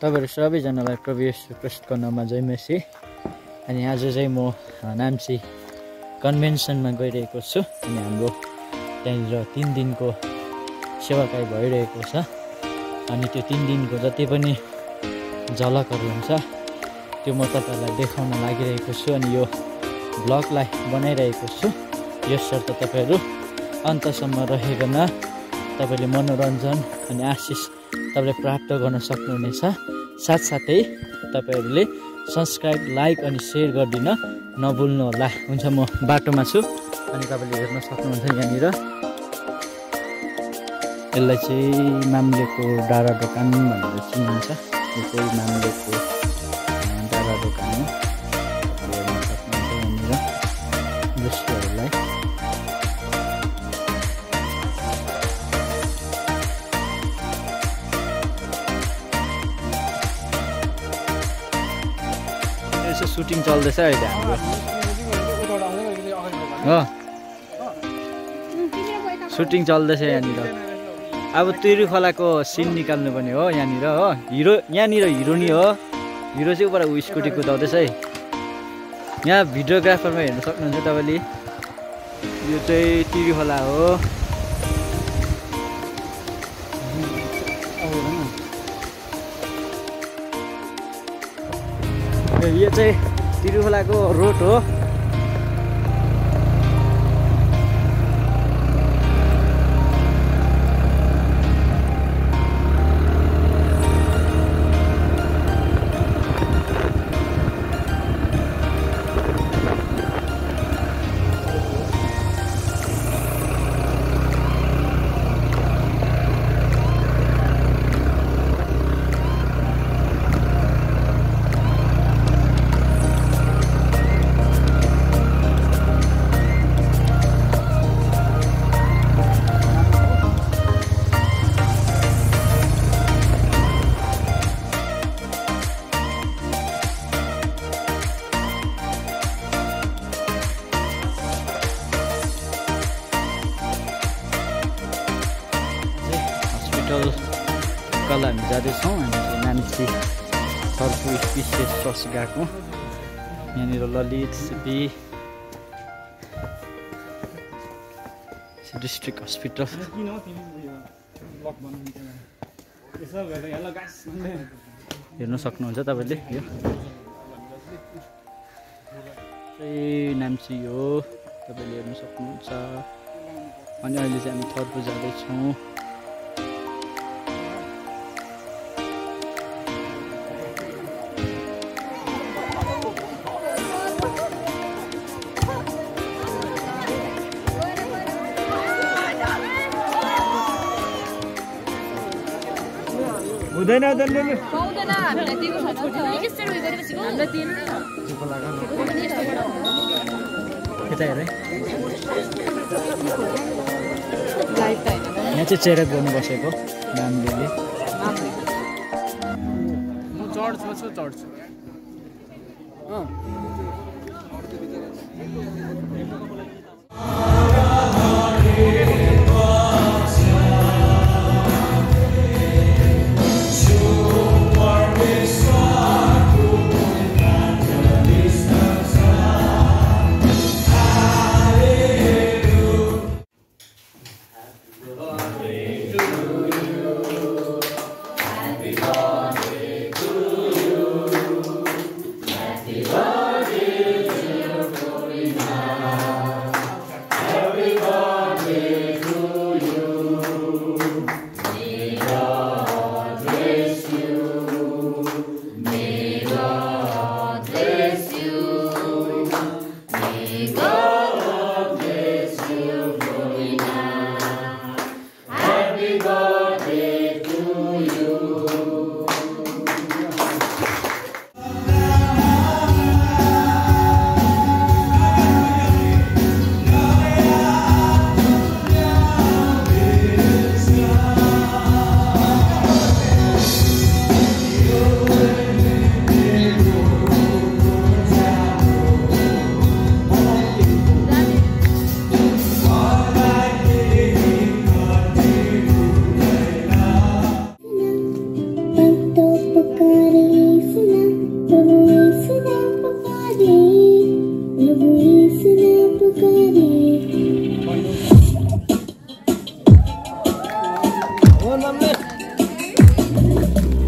तपाईँहरू सबैजनालाई प्रवेश प्रस्तुत गर्नमा जय मेसी। अनि आज चाहिँ म नाम्ची कन्भेन्सनमा गइरहेको छु। अनि हाम्रो त्यहाँनिर तिन दिनको सेवाकाई भइरहेको छ। अनि त्यो तिन दिनको जति पनि झलकहरू हुन्छ त्यो म तपाईँहरूलाई देखाउन लागिरहेको छु। अनि यो ब्लगलाई बनाइरहेको छु। यसर्थ तपाईँहरू अन्तसम्म रहेकन तपाईँले मनोरञ्जन अनि आशिष तपाईँले प्राप्त गर्न सक्नुहुनेछ। साथसाथै तपाईँहरूले सब्सक्राइब लाइक अनि सेयर गरिदिन नभुल्नु होला हुन्छ म बाटोमा छु अनि तपाईँले हेर्न सक्नुहुन्छ यहाँनिर। यसलाई चाहिँ मामलेको डाँडा दोकान भनेर चिनिन्छ। यो चाहिँ मामलेको सुटिङ चल्दैछ अहिले हाम्रो। हो। सुटिङ चल्दैछ यहाँनिर। अब तिरु खोलाको सिन निकाल्नु पर्ने हो यहाँनिर हो। हिरो यहाँनिर हिरो नि हो। हिरो चाहिँ उबाट ऊ स्कुटी कुदाउँदैछ है। यहाँ भिडियोग्राफरमा हेर्न सक्नुहुन्छ तपाईँले। यो चाहिँ तिरु खोला हो यो चाहिँ तिरुखोलाको रोड हो। कल हामी जाँदैछौँ हामी नाम्ची सर्फु स्पिसियस ट्रस्ट गएको। यहाँनिर ललित सिपी डिस्ट्रिक्ट हस्पिटल। हेर्न सक्नुहुन्छ तपाईँले यो। चाहिँ नाम्ची हो तपाईँले हेर्न सक्नुहुन्छ। अनि अहिले चाहिँ हामी थर्पु जाँदैछौँ। होइन यहाँ चाहिँ चेरेक गर्नु बसेको नामले म चढ्छु छु चढ्छु अँ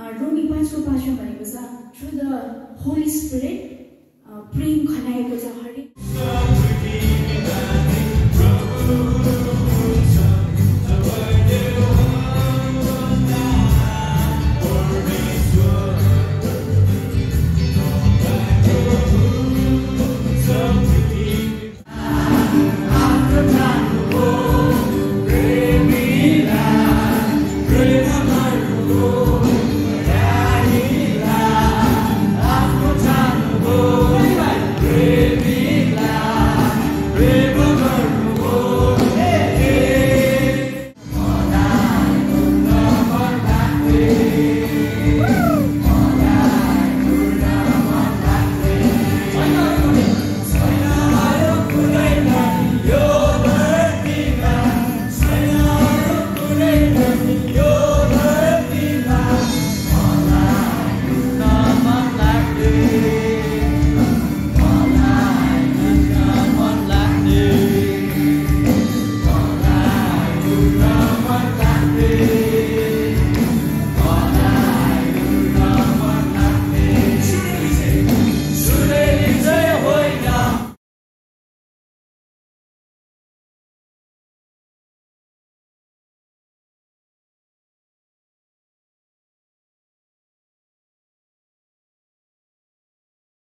रोमी पाँचको पाँचमा भनेको छ थ्रु द होली स्पिरिट प्रेम खनाएको छ हरेक